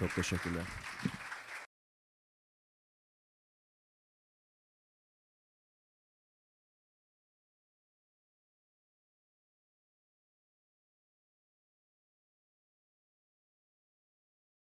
Çok teşekkürler.